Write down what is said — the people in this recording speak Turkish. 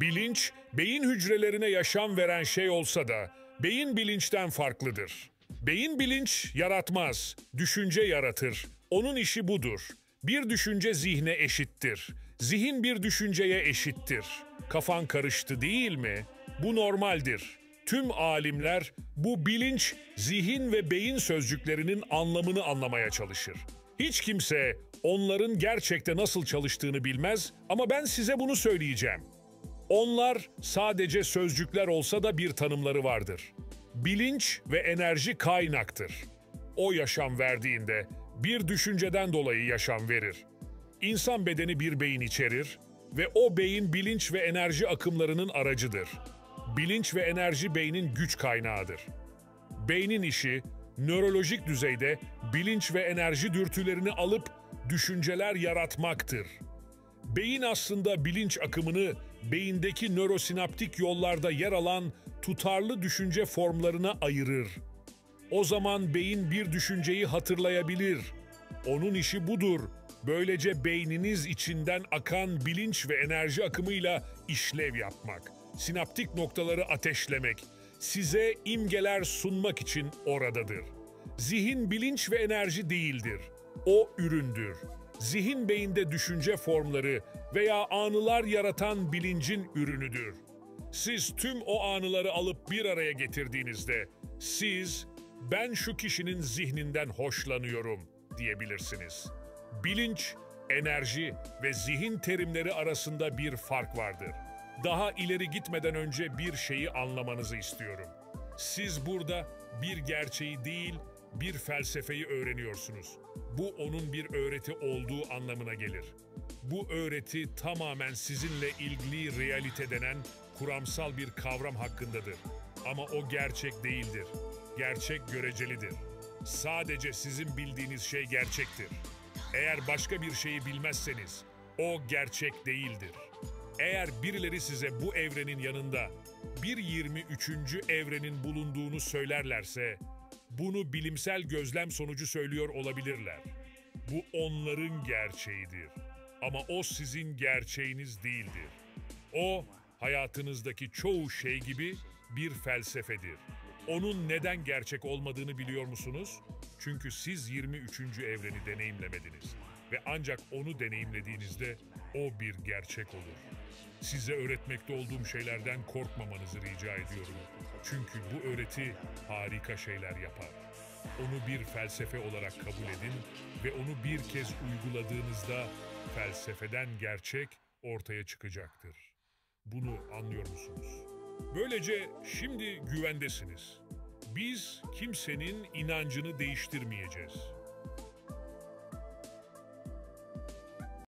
Bilinç, beyin hücrelerine yaşam veren şey olsa da beyin bilinçten farklıdır. Beyin bilinç yaratmaz, düşünce yaratır. Onun işi budur. Bir düşünce zihne eşittir. Zihin bir düşünceye eşittir. Kafan karıştı değil mi? Bu normaldir. Tüm alimler bu bilinç, zihin ve beyin sözcüklerinin anlamını anlamaya çalışır. Hiç kimse onların gerçekte nasıl çalıştığını bilmez ama ben size bunu söyleyeceğim. Onlar sadece sözcükler olsa da bir tanımları vardır. Bilinç ve enerji kaynaktır. O yaşam verdiğinde bir düşünceden dolayı yaşam verir. İnsan bedeni bir beyin içerir ve o beyin bilinç ve enerji akımlarının aracıdır. Bilinç ve enerji beynin güç kaynağıdır. Beynin işi nörolojik düzeyde bilinç ve enerji dürtülerini alıp düşünceler yaratmaktır. Beyin aslında bilinç akımını beyindeki nörosinaptik yollarda yer alan tutarlı düşünce formlarına ayırır. O zaman beyin bir düşünceyi hatırlayabilir. Onun işi budur. Böylece beyniniz içinden akan bilinç ve enerji akımıyla işlev yapmak, sinaptik noktaları ateşlemek, size imgeler sunmak için oradadır. Zihin bilinç ve enerji değildir. O üründür. Zihin beyinde düşünce formları veya anılar yaratan bilincin ürünüdür. Siz tüm o anıları alıp bir araya getirdiğinizde siz ben şu kişinin zihninden hoşlanıyorum diyebilirsiniz. Bilinç, enerji ve zihin terimleri arasında bir fark vardır. Daha ileri gitmeden önce bir şeyi anlamanızı istiyorum. Siz burada bir gerçeği değil, bir felsefeyi öğreniyorsunuz. Bu onun bir öğreti olduğu anlamına gelir. Bu öğreti tamamen sizinle ilgili realite denen kuramsal bir kavram hakkındadır. Ama o gerçek değildir. Gerçek görecelidir. Sadece sizin bildiğiniz şey gerçektir. Eğer başka bir şeyi bilmezseniz o gerçek değildir. Eğer birileri size bu evrenin yanında bir 23. evrenin bulunduğunu söylerlerse bunu bilimsel gözlem sonucu söylüyor olabilirler. Bu onların gerçeğidir. Ama o sizin gerçeğiniz değildir. O hayatınızdaki çoğu şey gibi bir felsefedir. Onun neden gerçek olmadığını biliyor musunuz? Çünkü siz 23. evreni deneyimlemediniz ve ancak onu deneyimlediğinizde o bir gerçek olur. Size öğretmekte olduğum şeylerden korkmamanızı rica ediyorum. Çünkü bu öğreti harika şeyler yapar. Onu bir felsefe olarak kabul edin ve onu bir kez uyguladığınızda felsefeden gerçek ortaya çıkacaktır. Bunu anlıyor musunuz? Böylece şimdi güvendesiniz. Biz kimsenin inancını değiştirmeyeceğiz.